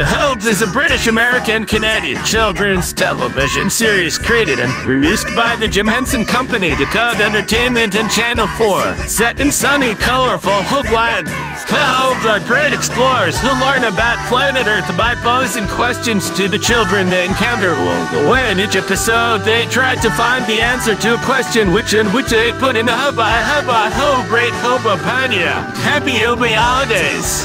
The Hoobs is a British American Canadian children's television series created and produced by the Jim Henson Company, Decode Entertainment, and Channel 4. Set in sunny, colorful Hoobland. The Hoobs are great explorers who learn about planet Earth by posing questions to the children they encounter along the way. In each episode, they try to find the answer to a question which in which they put in the hubba hubba ho great Hoobopaedia. Happy Hoob holidays!